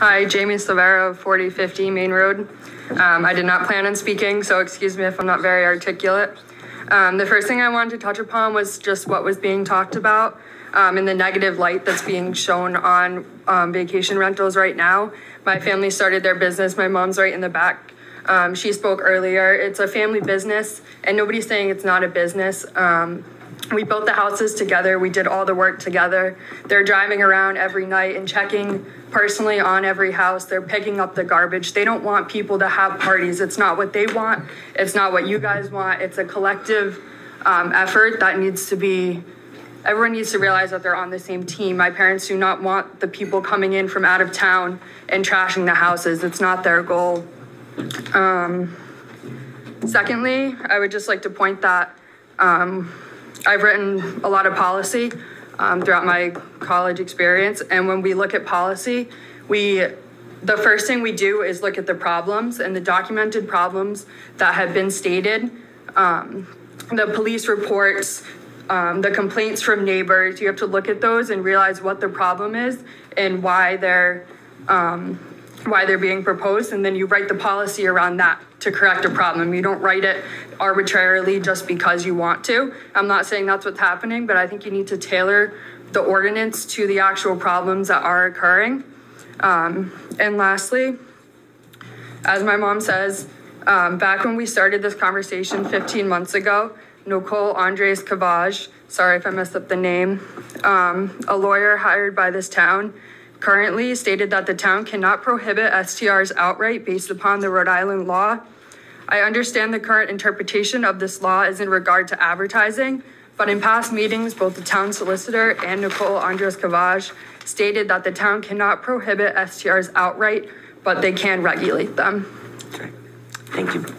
Hi, Jamie Silveira, 4050 Main Road. Um, I did not plan on speaking, so excuse me if I'm not very articulate. Um, the first thing I wanted to touch upon was just what was being talked about um, in the negative light that's being shown on um, vacation rentals right now. My family started their business. My mom's right in the back. Um, she spoke earlier. It's a family business, and nobody's saying it's not a business. Um, we built the houses together. We did all the work together. They're driving around every night and checking personally on every house. They're picking up the garbage. They don't want people to have parties. It's not what they want. It's not what you guys want. It's a collective um, effort that needs to be. Everyone needs to realize that they're on the same team. My parents do not want the people coming in from out of town and trashing the houses. It's not their goal. Um, secondly, I would just like to point that um, I've written a lot of policy um, throughout my college experience, and when we look at policy, we the first thing we do is look at the problems and the documented problems that have been stated, um, the police reports, um, the complaints from neighbors. You have to look at those and realize what the problem is and why they're um, why they're being proposed, and then you write the policy around that to correct a problem. You don't write it arbitrarily just because you want to. I'm not saying that's what's happening, but I think you need to tailor the ordinance to the actual problems that are occurring. Um, and lastly, as my mom says, um, back when we started this conversation 15 months ago, Nicole Andres Cavage, sorry if I messed up the name, um, a lawyer hired by this town, currently stated that the town cannot prohibit STRs outright based upon the Rhode Island law. I understand the current interpretation of this law is in regard to advertising, but in past meetings, both the town solicitor and Nicole Andres Cavage stated that the town cannot prohibit STRs outright, but they can regulate them. Thank you.